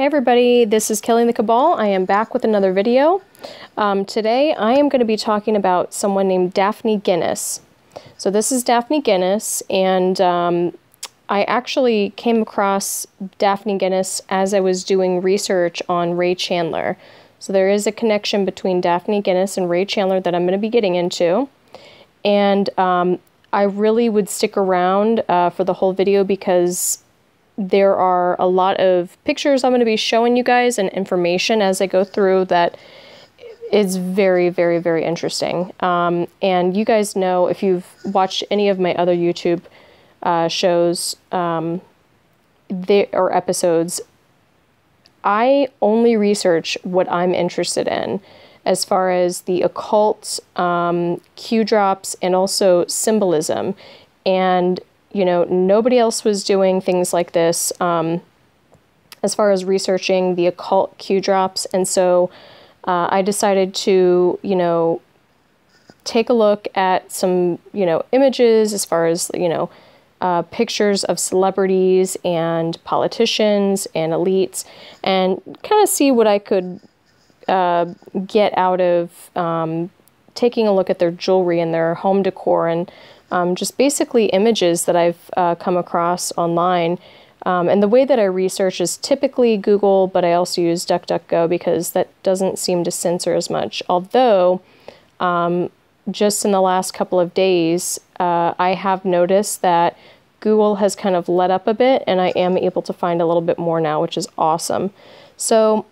Hey everybody, this is Killing the Cabal. I am back with another video. Um, today I am going to be talking about someone named Daphne Guinness. So this is Daphne Guinness and um, I actually came across Daphne Guinness as I was doing research on Ray Chandler. So there is a connection between Daphne Guinness and Ray Chandler that I'm going to be getting into. And um, I really would stick around uh, for the whole video because there are a lot of pictures I'm going to be showing you guys and information as I go through that is very, very, very interesting. Um, and you guys know if you've watched any of my other YouTube uh, shows um, they, or episodes, I only research what I'm interested in as far as the occult, um, Q drops, and also symbolism. And, you know, nobody else was doing things like this um, as far as researching the occult Q drops. And so uh, I decided to, you know, take a look at some, you know, images as far as, you know, uh, pictures of celebrities and politicians and elites and kind of see what I could uh, get out of um, taking a look at their jewelry and their home decor and um, just basically images that I've uh, come across online. Um, and the way that I research is typically Google, but I also use DuckDuckGo because that doesn't seem to censor as much. Although, um, just in the last couple of days, uh, I have noticed that Google has kind of let up a bit and I am able to find a little bit more now, which is awesome. So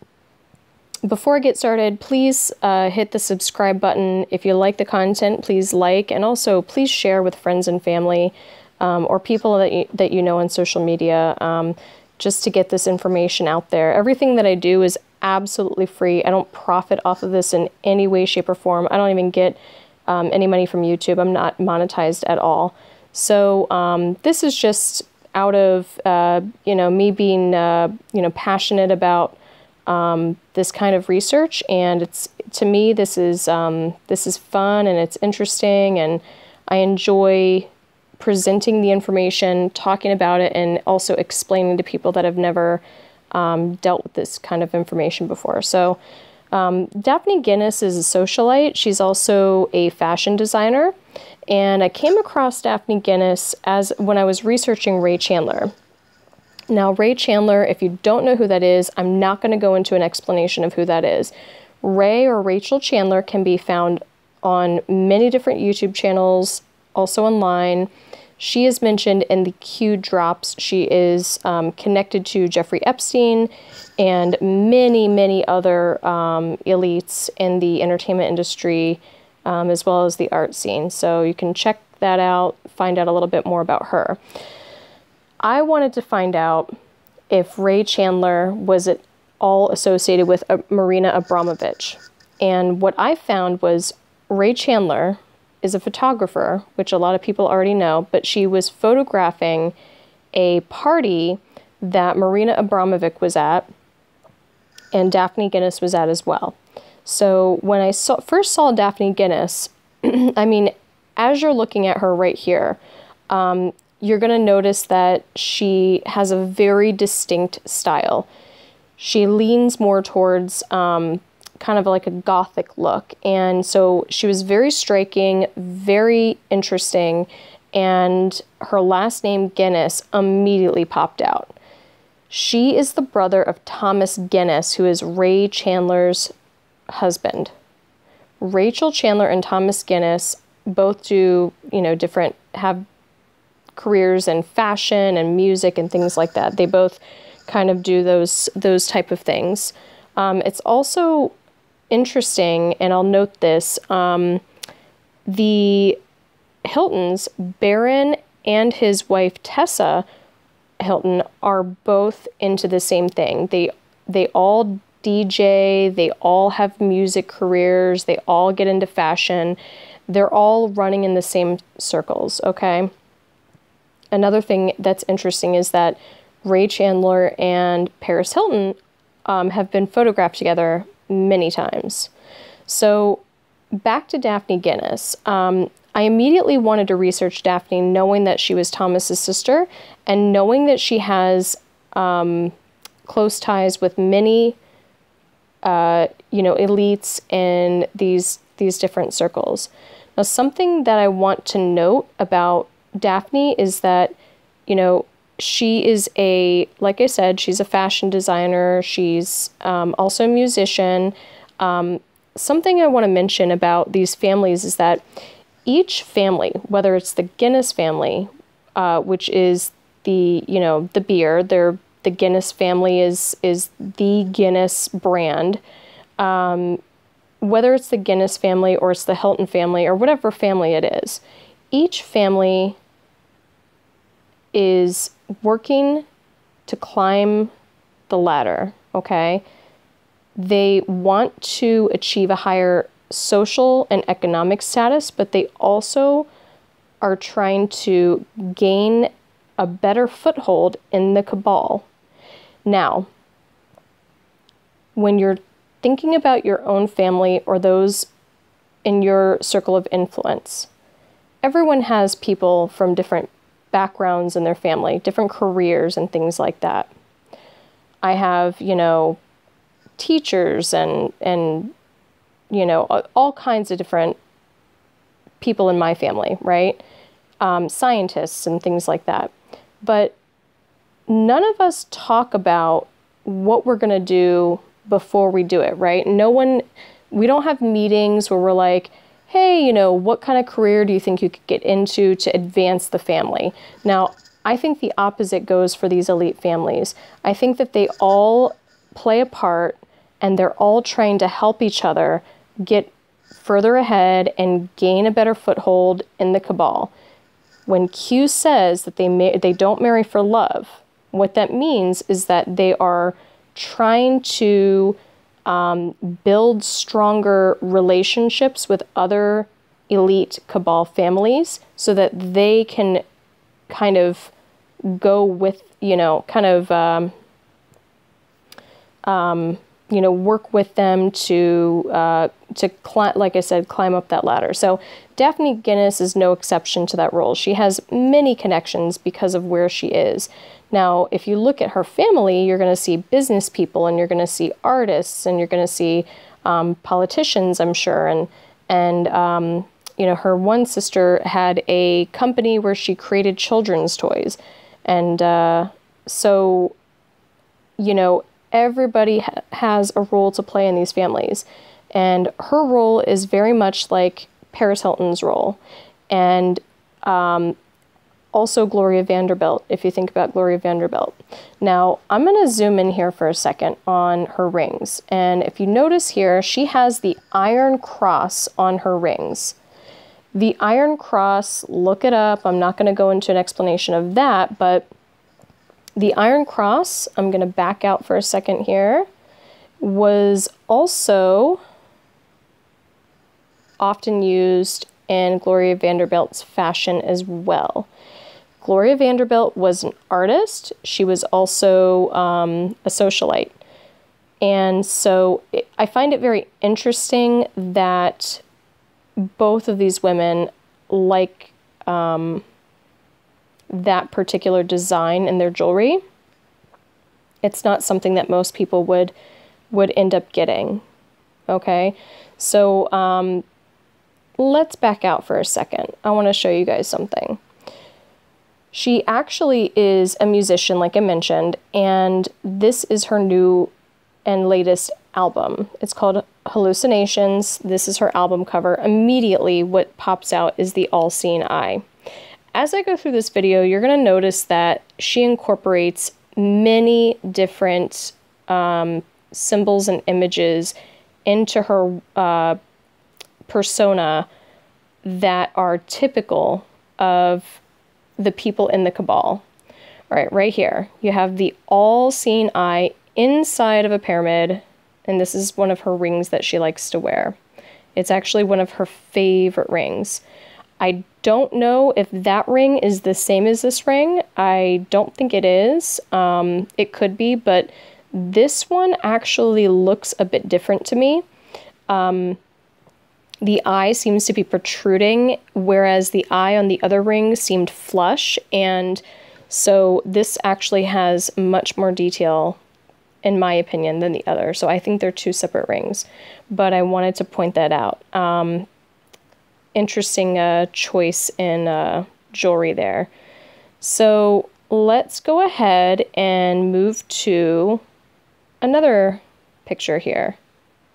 before I get started, please uh, hit the subscribe button. If you like the content, please like, and also please share with friends and family um, or people that you, that you know on social media um, just to get this information out there. Everything that I do is absolutely free. I don't profit off of this in any way, shape, or form. I don't even get um, any money from YouTube. I'm not monetized at all. So um, this is just out of uh, you know me being uh, you know passionate about um, this kind of research, and it's to me this is um, this is fun and it's interesting, and I enjoy presenting the information, talking about it, and also explaining to people that have never um, dealt with this kind of information before. So. Um, Daphne Guinness is a socialite. She's also a fashion designer, and I came across Daphne Guinness as when I was researching Ray Chandler. Now, Ray Chandler, if you don't know who that is, I'm not going to go into an explanation of who that is. Ray or Rachel Chandler can be found on many different YouTube channels, also online. She is mentioned in the Q drops. She is um, connected to Jeffrey Epstein and many, many other um, elites in the entertainment industry, um, as well as the art scene. So you can check that out, find out a little bit more about her. I wanted to find out if Ray Chandler was at all associated with uh, Marina Abramovic. And what I found was Ray Chandler is a photographer, which a lot of people already know, but she was photographing a party that Marina Abramovic was at and Daphne Guinness was at as well. So when I saw, first saw Daphne Guinness, I mean, as you're looking at her right here, um, you're going to notice that she has a very distinct style. She leans more towards um, kind of like a gothic look. And so she was very striking, very interesting, and her last name, Guinness, immediately popped out. She is the brother of Thomas Guinness, who is Ray Chandler's husband. Rachel Chandler and Thomas Guinness both do, you know, different, have careers in fashion and music and things like that. They both kind of do those those type of things. Um, it's also interesting, and I'll note this: um, the Hiltons, Barron and his wife Tessa Hilton, are both into the same thing. They they all DJ, they all have music careers, they all get into fashion. They're all running in the same circles, okay? Another thing that's interesting is that Ray Chandler and Paris Hilton um, have been photographed together many times. So, back to Daphne Guinness. Um, I immediately wanted to research Daphne, knowing that she was Thomas's sister and knowing that she has um, close ties with many, uh, you know, elites in these these different circles. Now, something that I want to note about Daphne is that, you know, she is a, like I said, she's a fashion designer. She's um, also a musician. Um, something I want to mention about these families is that each family, whether it's the Guinness family, uh, which is the you know the beer, they're the Guinness family is is the Guinness brand. Um, whether it's the Guinness family or it's the Hilton family or whatever family it is, each family is working to climb the ladder, okay? They want to achieve a higher social and economic status, but they also are trying to gain a better foothold in the cabal. Now, when you're thinking about your own family or those in your circle of influence, everyone has people from different backgrounds in their family, different careers, and things like that. I have, you know, teachers and and you know all kinds of different people in my family, right? Um, scientists and things like that. But none of us talk about what we're going to do before we do it, right? No one, we don't have meetings where we're like, hey, you know, what kind of career do you think you could get into to advance the family? Now, I think the opposite goes for these elite families. I think that they all play a part and they're all trying to help each other get further ahead and gain a better foothold in the cabal. When Q says that they may, they don't marry for love, what that means is that they are trying to um, build stronger relationships with other elite cabal families so that they can kind of go with, you know, kind of, um, um, you know, work with them to, uh, to like I said, climb up that ladder. So Daphne Guinness is no exception to that role. She has many connections because of where she is. Now, if you look at her family, you're going to see business people and you're going to see artists and you're going to see um, politicians, I'm sure. And, and um, you know, her one sister had a company where she created children's toys. And uh, so, you know, everybody ha- has a role to play in these families. And her role is very much like Paris Hilton's role. And um, also Gloria Vanderbilt, if you think about Gloria Vanderbilt. Now, I'm going to zoom in here for a second on her rings. And if you notice here, she has the Iron Cross on her rings. The Iron Cross, look it up. I'm not going to go into an explanation of that, but the Iron Cross, I'm going to back out for a second here, was also often used in Gloria Vanderbilt's fashion as well. Gloria Vanderbilt was an artist. She was also um, a socialite. And so it, I find it very interesting that both of these women like um, that particular design in their jewelry. It's not something that most people would would end up getting. Okay, so um, let's back out for a second. I want to show you guys something. She actually is a musician, like I mentioned, and this is her new and latest album. It's called Hallucinations. This is her album cover. Immediately, what pops out is the all seeing eye. As I go through this video, you're going to notice that she incorporates many different um, symbols and images into her uh, persona that are typical of the people in the cabal. All right, right here, you have the all seeing eye inside of a pyramid, and this is one of her rings that she likes to wear. It's actually one of her favorite rings. I don't know if that ring is the same as this ring. I don't think it is. Um, it could be, but this one actually looks a bit different to me. Um, the eye seems to be protruding, whereas the eye on the other ring seemed flush, and so this actually has much more detail in my opinion, than the other. So I think they're two separate rings, but I wanted to point that out. Um, interesting uh, choice in uh, jewelry there. So let's go ahead and move to another picture here.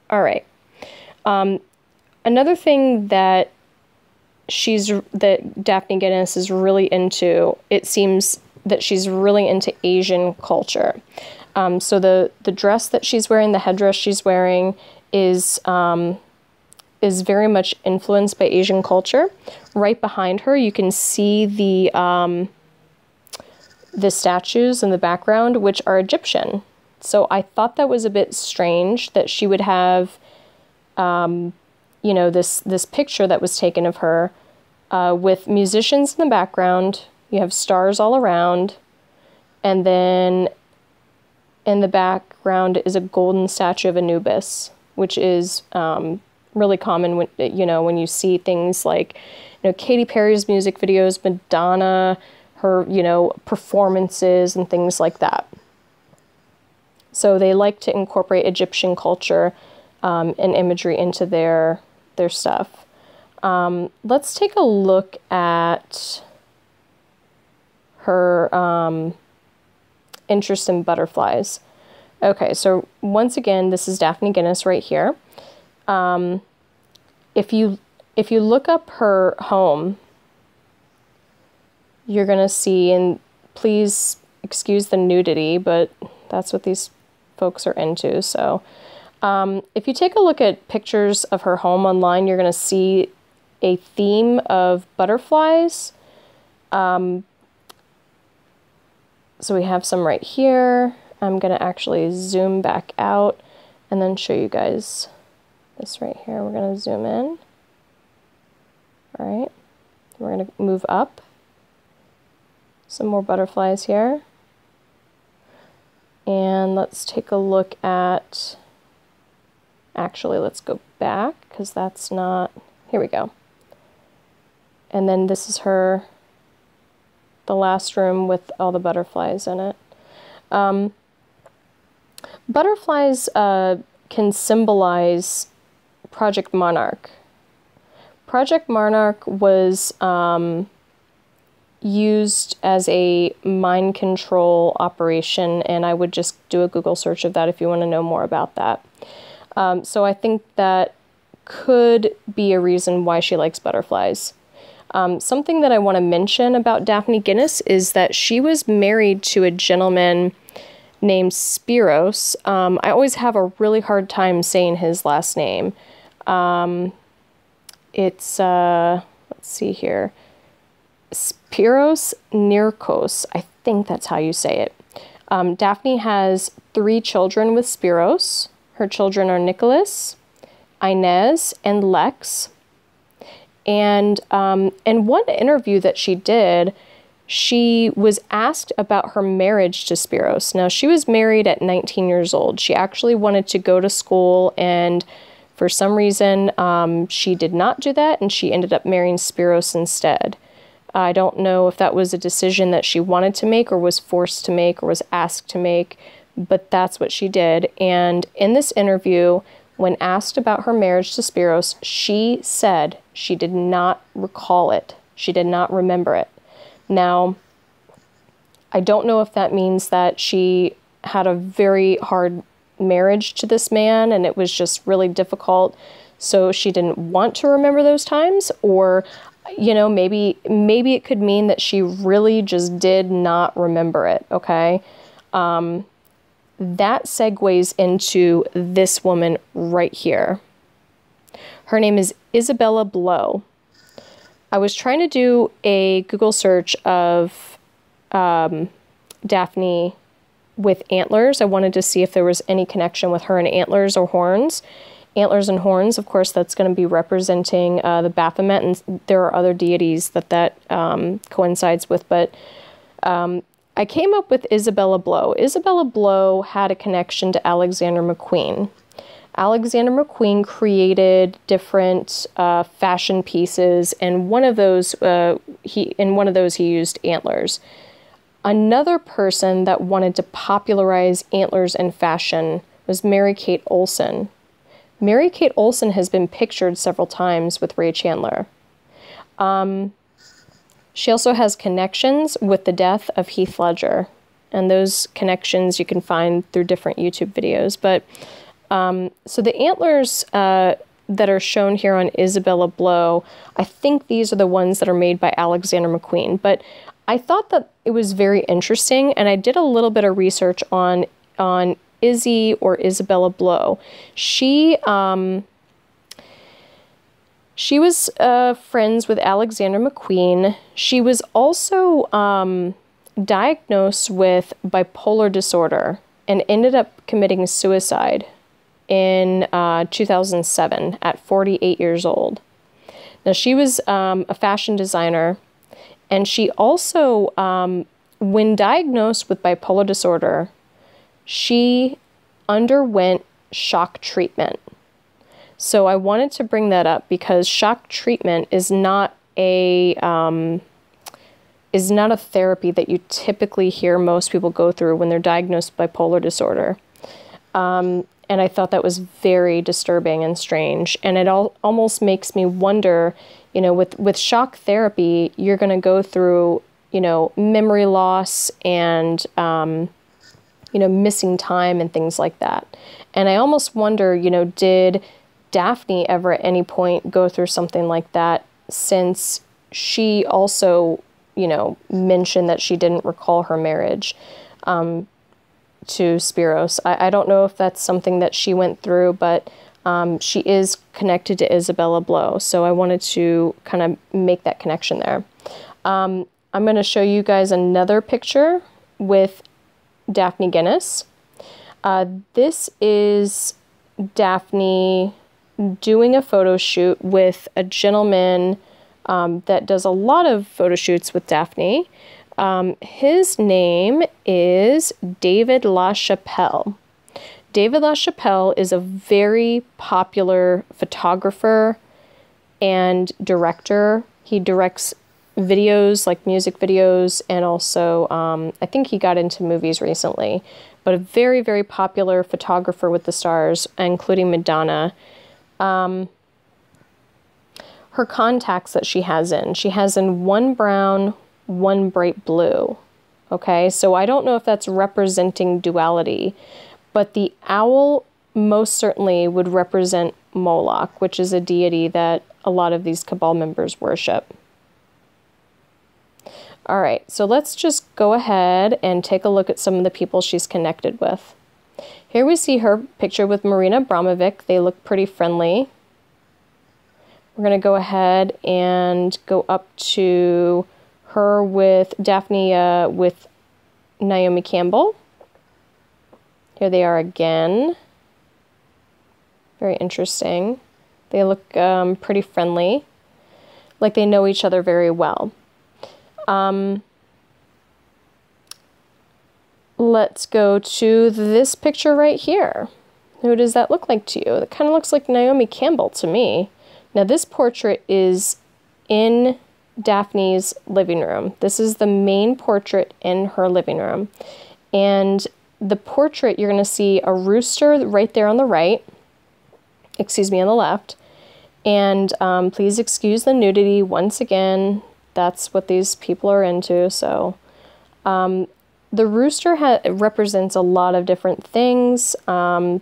All right. Um, another thing that she's that Daphne Guinness is really into, it seems that she's really into Asian culture. Um, so the the dress that she's wearing, the headdress she's wearing, is um, is very much influenced by Asian culture. Right behind her, you can see the um, the statues in the background, which are Egyptian. So I thought that was a bit strange that she would have, um, you know, this this picture that was taken of her uh, with musicians in the background. You have stars all around, and then in the background is a golden statue of Anubis, which is um, really common when you know when you see things like you know Katy Perry's music videos, Madonna, her you know performances and things like that. So they like to incorporate Egyptian culture um, and imagery into their their stuff. Um, let's take a look at her um, interest in butterflies. Okay, so once again, this is Daphne Guinness right here. Um, if you if you look up her home, you're gonna see, and please excuse the nudity, but that's what these folks are into. So, um, if you take a look at pictures of her home online, you're gonna see a theme of butterflies. Um, so we have some right here. I'm going to actually zoom back out and then show you guys this right here. We're going to zoom in. All right. We're going to move up. Some more butterflies here. And let's take a look at, actually, let's go back because that's not, here we go. And then this is her the last room with all the butterflies in it. Um, butterflies uh, can symbolize Project Monarch. Project Monarch was um, used as a mind control operation, and I would just do a Google search of that if you want to know more about that. Um, so I think that could be a reason why she likes butterflies. Um, something that I want to mention about Daphne Guinness is that she was married to a gentleman named Spiros. Um, I always have a really hard time saying his last name. Um, it's, uh, let's see here, Spiros Nirkos. I think that's how you say it. Um, Daphne has three children with Spiros. Her children are Nicholas, Inez, and Lex. And um, in one interview that she did, she was asked about her marriage to Spiros. Now, she was married at 19 years old. She actually wanted to go to school, and for some reason, um, she did not do that, and she ended up marrying Spiros instead. I don't know if that was a decision that she wanted to make, or was forced to make, or was asked to make, but that's what she did. And in this interview, when asked about her marriage to Spiros, she said she did not recall it. She did not remember it. Now, I don't know if that means that she had a very hard marriage to this man and it was just really difficult so she didn't want to remember those times or you know maybe maybe it could mean that she really just did not remember it okay um, that segues into this woman right here. Her name is Isabella Blow. I was trying to do a Google search of um, Daphne with antlers. I wanted to see if there was any connection with her and antlers or horns. Antlers and horns, of course, that's going to be representing uh, the Baphomet, and there are other deities that that um, coincides with, but um, I came up with Isabella Blow. Isabella Blow had a connection to Alexander McQueen. Alexander McQueen created different uh, fashion pieces, and one of those, uh, he in one of those he used antlers. Another person that wanted to popularize antlers in fashion was Mary Kate Olsen. Mary Kate Olsen has been pictured several times with Ray Chandler. Um, she also has connections with the death of Heath Ledger, and those connections you can find through different YouTube videos. But um, so the antlers uh, that are shown here on Isabella Blow, I think these are the ones that are made by Alexander McQueen. But I thought that it was very interesting, and I did a little bit of research on on Izzy or Isabella Blow. She um, she was uh, friends with Alexander McQueen. She was also um, diagnosed with bipolar disorder and ended up committing suicide in uh, 2007 at 48 years old. Now, she was um, a fashion designer, and she also, um, when diagnosed with bipolar disorder, she underwent shock treatment. So I wanted to bring that up because shock treatment is not a um, is not a therapy that you typically hear most people go through when they're diagnosed bipolar disorder. Um, and I thought that was very disturbing and strange. And it all almost makes me wonder, you know, with with shock therapy, you're going to go through, you know, memory loss and um, you know, missing time and things like that. And I almost wonder, you know, did Daphne ever at any point go through something like that since she also, you know, mentioned that she didn't recall her marriage um, to Spiros. I, I don't know if that's something that she went through, but um, she is connected to Isabella Blow. So I wanted to kind of make that connection there. Um, I'm going to show you guys another picture with Daphne Guinness. Uh, this is Daphne doing a photo shoot with a gentleman um, that does a lot of photo shoots with Daphne. Um, his name is David LaChapelle. David LaChapelle is a very popular photographer and director. He directs videos, like music videos, and also um, I think he got into movies recently. But a very, very popular photographer with the stars, including Madonna. Um, her contacts that she has in, she has in one brown, one bright blue. Okay, so I don't know if that's representing duality, but the owl most certainly would represent Moloch, which is a deity that a lot of these Cabal members worship. All right, so let's just go ahead and take a look at some of the people she's connected with. Here we see her picture with Marina Abramovic. They look pretty friendly. We're going to go ahead and go up to her with Daphne with Naomi Campbell. Here they are again. Very interesting. They look um, pretty friendly, like they know each other very well. Um, let's go to this picture right here. Who does that look like to you? It kind of looks like Naomi Campbell to me. Now this portrait is in Daphne's living room. This is the main portrait in her living room. And the portrait, you're going to see a rooster right there on the right, excuse me, on the left. And um, please excuse the nudity once again that's what these people are into. So, um, the rooster represents a lot of different things, um,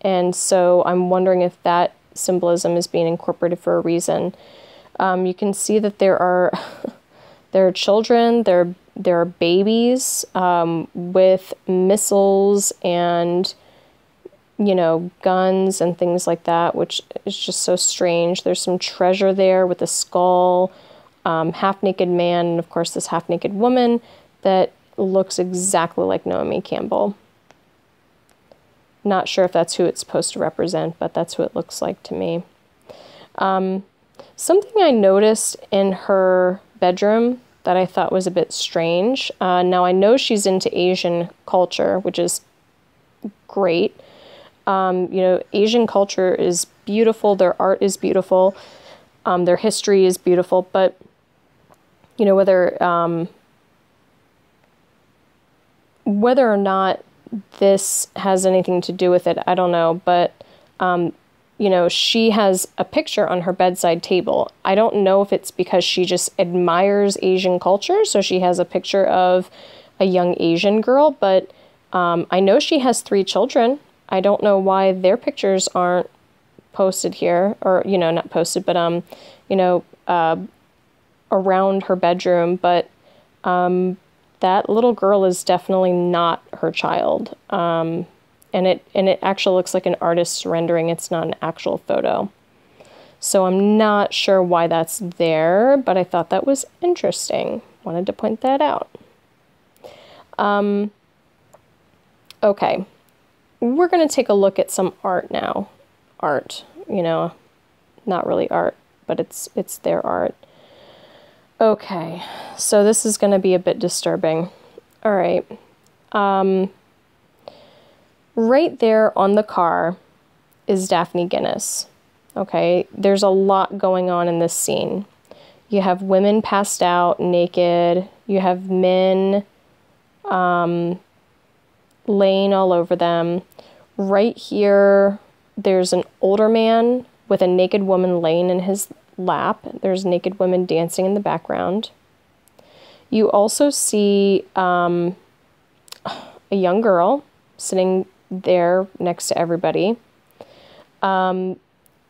and so I'm wondering if that symbolism is being incorporated for a reason. Um, you can see that there are there are children, there there are babies um, with missiles and you know guns and things like that, which is just so strange. There's some treasure there with a skull um, half naked man, and of course, this half naked woman that looks exactly like Naomi Campbell. Not sure if that's who it's supposed to represent, but that's who it looks like to me. Um, something I noticed in her bedroom that I thought was a bit strange. Uh, now, I know she's into Asian culture, which is great. Um, you know, Asian culture is beautiful, their art is beautiful, um, their history is beautiful, but you know, whether um, whether or not this has anything to do with it, I don't know. But, um, you know, she has a picture on her bedside table. I don't know if it's because she just admires Asian culture. So she has a picture of a young Asian girl, but um, I know she has three children. I don't know why their pictures aren't posted here, or, you know, not posted, but, um, you know, uh, around her bedroom. But, um, that little girl is definitely not her child. Um, and it and it actually looks like an artist's rendering. It's not an actual photo. So I'm not sure why that's there, but I thought that was interesting. Wanted to point that out. Um, okay, we're going to take a look at some art now. Art, you know, not really art, but it's it's their art. Okay, so this is going to be a bit disturbing. All right. Um, right there on the car is Daphne Guinness. Okay, there's a lot going on in this scene. You have women passed out naked, you have men um, laying all over them. Right here, there's an older man with a naked woman laying in his lap. There's naked women dancing in the background. You also see um, a young girl sitting there next to everybody. Um,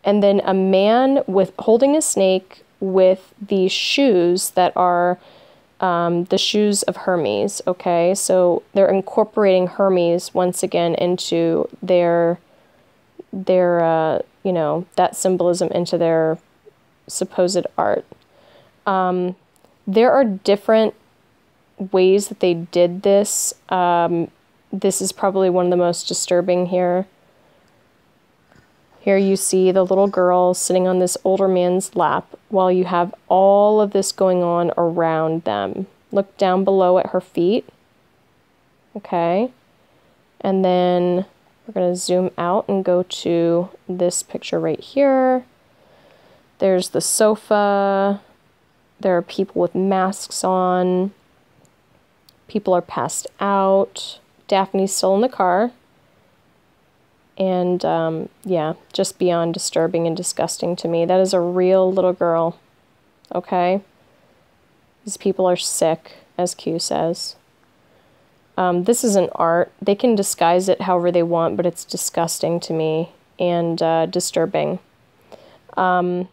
and then a man with holding a snake with these shoes that are um, the shoes of Hermes. Okay, so they're incorporating Hermes once again into their their uh, you know that symbolism into their supposed art. Um, there are different ways that they did this. Um, this is probably one of the most disturbing here. Here you see the little girl sitting on this older man's lap while you have all of this going on around them. Look down below at her feet. Okay. And then we're going to zoom out and go to this picture right here. There's the sofa. There are people with masks on. People are passed out. Daphne's still in the car. And um, yeah, just beyond disturbing and disgusting to me. That is a real little girl. Okay? These people are sick, as Q says. Um, this isn't art. They can disguise it however they want, but it's disgusting to me and uh, disturbing. Um,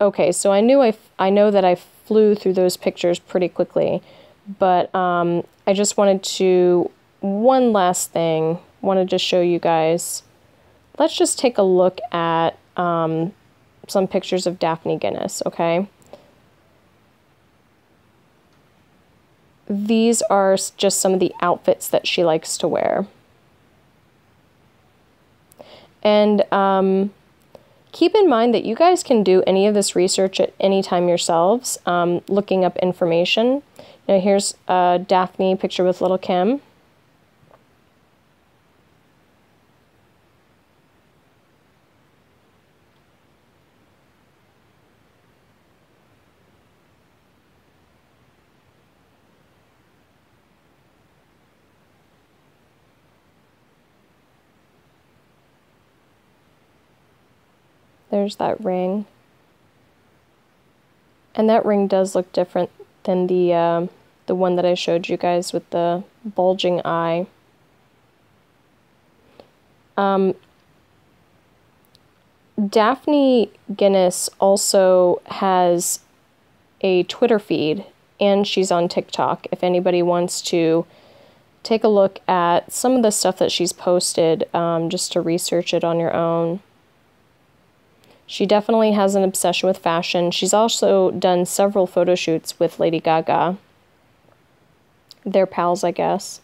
okay, so I knew I, I know that I flew through those pictures pretty quickly, but um, I just wanted to one last thing, wanted to show you guys. Let's just take a look at um, some pictures of Daphne Guinness, okay? These are just some of the outfits that she likes to wear. And um, keep in mind that you guys can do any of this research at any time yourselves, um, looking up information. Now here's a Daphne picture with Lil' Kim. There's that ring. And that ring does look different than the uh, the one that I showed you guys with the bulging eye. Um, Daphne Guinness also has a Twitter feed and she's on TikTok if anybody wants to take a look at some of the stuff that she's posted um, just to research it on your own. She definitely has an obsession with fashion. She's also done several photo shoots with Lady Gaga. They're pals, I guess.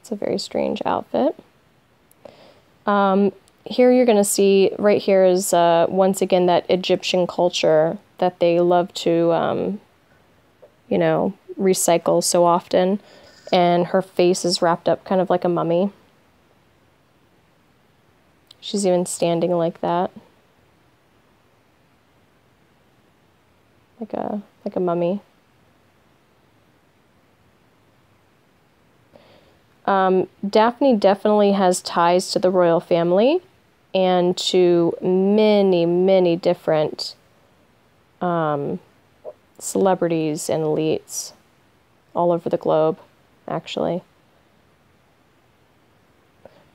It's a very strange outfit. Um, here you're going to see, right here is uh, once again that Egyptian culture that they love to, um, you know, recycle so often and her face is wrapped up kind of like a mummy. She's even standing like that. like a like a mummy. Um, Daphne definitely has ties to the royal family and to many, many different um, celebrities and elites all over the globe, actually.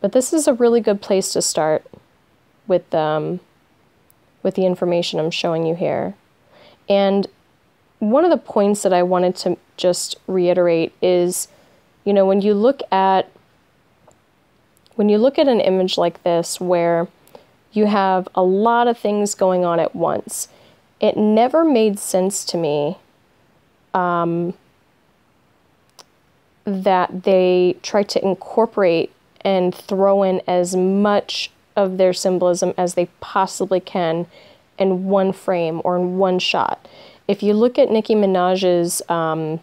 But this is a really good place to start with um, with the information I'm showing you here. And one of the points that I wanted to just reiterate is, you know, when you look at when you look at an image like this where you have a lot of things going on at once, it never made sense to me um, that they try to incorporate and throw in as much of their symbolism as they possibly can in one frame or in one shot. If you look at Nicki Minaj's um,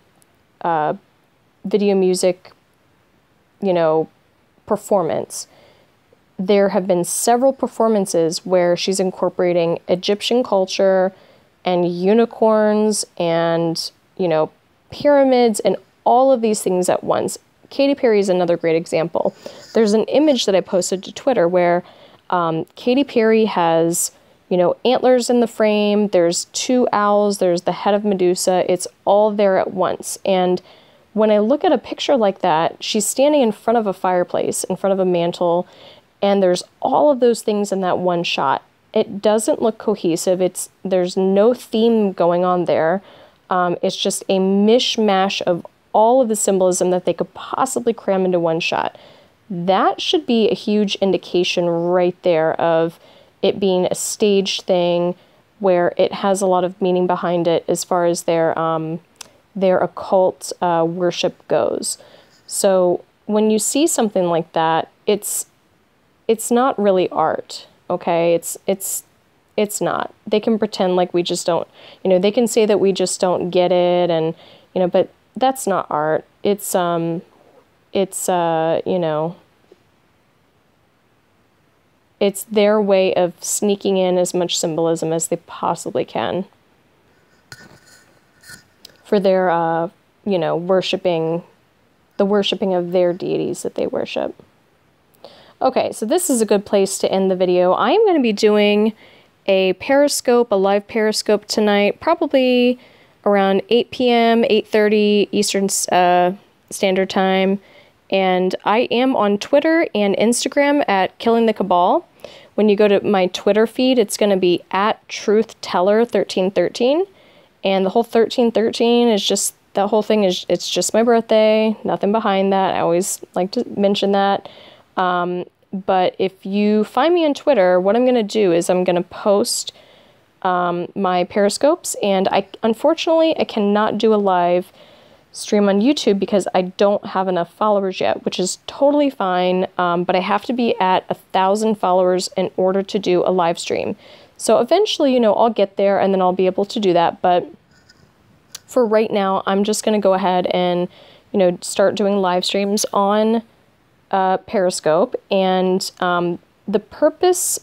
uh, video music, you know, performance, there have been several performances where she's incorporating Egyptian culture and unicorns and, you know, pyramids and all of these things at once. Katy Perry is another great example. There's an image that I posted to Twitter where um, Katy Perry has, you know, antlers in the frame, there's two owls, there's the head of Medusa, it's all there at once. And when I look at a picture like that, she's standing in front of a fireplace, in front of a mantle, and there's all of those things in that one shot. It doesn't look cohesive. It's there's no theme going on there. Um, it's just a mishmash of all of the symbolism that they could possibly cram into one shot. That should be a huge indication right there of it being a staged thing where it has a lot of meaning behind it as far as their um, their occult uh, worship goes. So when you see something like that, it's it's not really art, okay? It's it's it's not. They can pretend like we just don't, you know, they can say that we just don't get it and you know, but that's not art. It's um it's uh, you know, it's their way of sneaking in as much symbolism as they possibly can for their, uh, you know, worshiping, the worshiping of their deities that they worship. Okay, so this is a good place to end the video. I am going to be doing a Periscope, a live Periscope tonight, probably around 8 p.m., 8.30 Eastern uh, Standard Time. And I am on Twitter and Instagram at Killing the Cabal. When you go to my Twitter feed, it's going to be at TruthTeller1313. And the whole 1313 is just, the whole thing is, it's just my birthday, nothing behind that. I always like to mention that. Um, but if you find me on Twitter, what I'm going to do is I'm going to post um, my periscopes, and I unfortunately I cannot do a live stream on YouTube because I don't have enough followers yet, which is totally fine. Um, but I have to be at a thousand followers in order to do a live stream. So eventually, you know, I'll get there and then I'll be able to do that. But for right now, I'm just going to go ahead and, you know, start doing live streams on uh, Periscope. And um, the purpose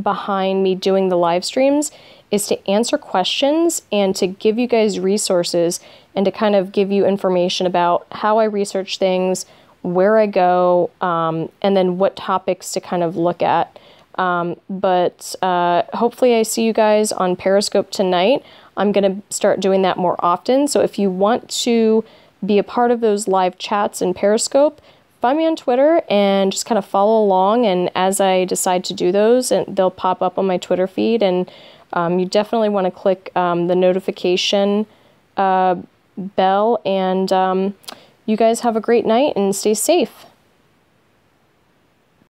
behind me doing the live streams is to answer questions and to give you guys resources and to kind of give you information about how I research things, where I go, um, and then what topics to kind of look at. Um, but uh, hopefully, I see you guys on Periscope tonight. I'm going to start doing that more often. So if you want to be a part of those live chats in Periscope, find me on Twitter and just kind of follow along. And as I decide to do those, and they'll pop up on my Twitter feed. And um, you definitely want to click um, the notification uh, bell. And um, you guys have a great night and stay safe.